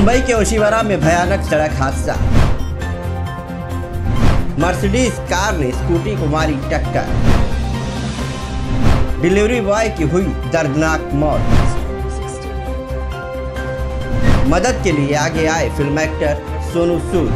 मुंबई के ओशिवरा में भयानक सड़क हादसा। मर्सिडीज कार ने स्कूटी को मारी टक्कर। डिलीवरी बॉय की हुई दर्दनाक मौत। मदद के लिए आगे आए फ़िल्म एक्टर सोनू सूद।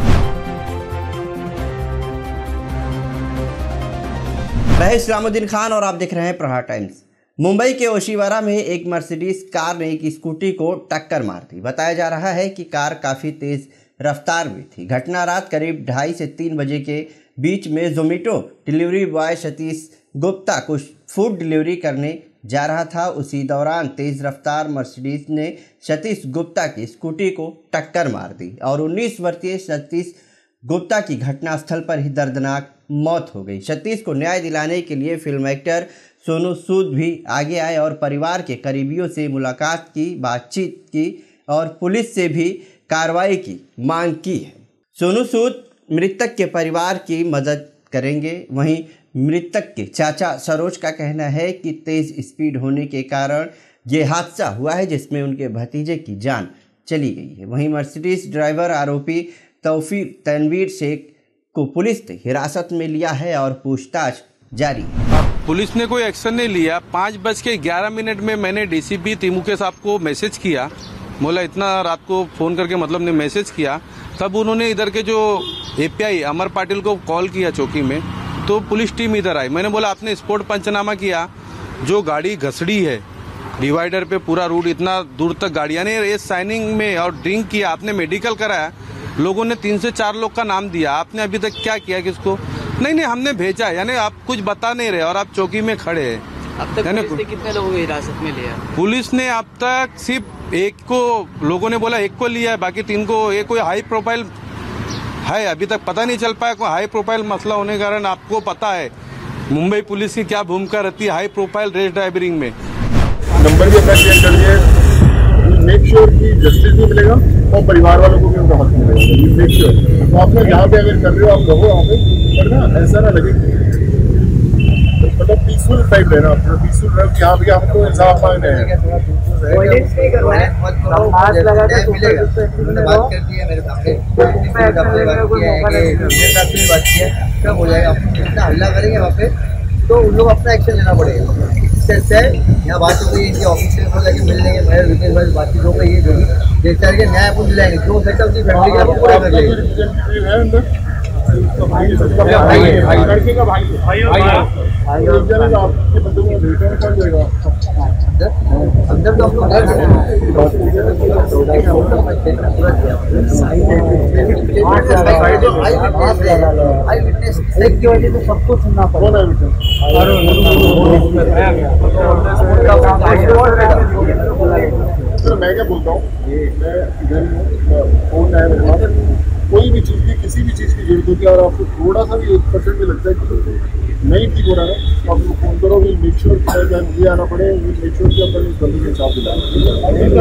मैं इस्लामुद्दीन खान और आप देख रहे हैं प्रहार टाइम्स। मुंबई के ओशीवारा में एक मर्सिडीज कार ने एक स्कूटी को टक्कर मार दी। बताया जा रहा है कि कार काफ़ी तेज रफ्तार में थी। घटना रात करीब ढाई से तीन बजे के बीच में Zomato delivery boy Satish Gupta कुछ फ़ूड डिलीवरी करने जा रहा था। उसी दौरान तेज रफ्तार मर्सिडीज ने सतीश गुप्ता की स्कूटी को टक्कर मार दी और 19 वर्षीय सतीश गुप्ता की घटनास्थल पर ही दर्दनाक मौत हो गई। सतीश को न्याय दिलाने के लिए फ़िल्म एक्टर सोनू सूद भी आगे आए और परिवार के करीबियों से मुलाकात की, बातचीत की और पुलिस से भी कार्रवाई की मांग की है। सोनू सूद मृतक के परिवार की मदद करेंगे। वहीं मृतक के चाचा सरोज का कहना है कि तेज स्पीड होने के कारण ये हादसा हुआ है, जिसमें उनके भतीजे की जान चली गई है। वहीं मर्सिडीज ड्राइवर आरोपी तौफीर तनवीर शेख को पुलिस ने हिरासत में लिया है और पूछताछ जारी है। पुलिस ने कोई एक्शन नहीं लिया। पाँच बज के ग्यारह मिनट में मैंने डीसीपी तिमुके साहब को मैसेज किया। बोला, इतना रात को फ़ोन करके मतलब ने मैसेज किया। तब उन्होंने इधर के जो एपीआई, अमर पाटिल को कॉल किया चौकी में तो पुलिस टीम इधर आई। मैंने बोला, आपने स्पोर्ट पंचनामा किया, जो गाड़ी घसड़ी है, डिवाइडर पे पूरा रूट, इतना दूर तक गाड़ियाँ ने रेस साइनिंग में और ड्रिंक किया, आपने मेडिकल कराया, लोगों ने तीन से चार लोग का नाम दिया, आपने अभी तक क्या किया किसको? नहीं नहीं हमने भेजा यानी आप कुछ बता नहीं रहे और आप चौकी में खड़े हैं। अब तक पुलिस ने कितने लोगों को हिरासत में लिया? पुलिस ने अब तक सिर्फ़ एक को लोगों ने बोला एक को लिया है बाकी तीन को ये कोई हाई प्रोफ़ाइल है अभी तक पता नहीं चल पाया कोई हाई प्रोफ़ाइल मसला होने के कारण आपको पता है मुंबई पुलिस की क्या भूमिका रहती है हाई प्रोफ़ाइल रेस ड्राइवरिंग में। नंबर भी अपना चेंज कर दिया मेक श्योर कि जस्टिस भी मिलेगा और परिवार वालों को भी उनका हक मिलेगा। मेक श्योर तो आप लोग यहाँ पे अगर कर रहे हो आप रहो वहाँ पे। पर ना ऐसा ना लगे मतलब पीसफुल टाइप रहना अपना पीसफुल रह कि यहाँ पे हमको इंसाफ मांगने हैं। वायलेंस नहीं करना है। मास्क लगा के मिलेगा। मैंने बात कर। दी है मेरे सामने। बात किया है कि मेरे साथ भी बात किया है हो जाएगा। हल्ला करेंगे वहाँ पे तो उन लोग अपना एक्शन लेना पड़ेगा। इससे अच्छा है यहाँ बात हो गई इनके ऑफ़िस में जाके मिल लेंगे। मेरे रितेश भाई बातचीत हो गई है जो भी। करके न्याय अपन दिलाएँगे जो हो सकता है उसकी फैमिली के पूरा कर लेंगे। लड़के का भाई अंदर तो आई विटनेस की वजह से सबको सुनना तो मैं क्या बोलता हूँ, मैं फ़ोन कोई भी चीज़ की किसी भी चीज़ की ज़रूरत होती है और आपको थोड़ा सा भी एक परसेंट भी लगता है कि बिल्कुल नहीं ठीक हो रहा है तो आपको फ़ोन करो विल मेक श्योर कि मुझे आना पड़े विल मेक श्योर कि अपन के साथ दिलाएँ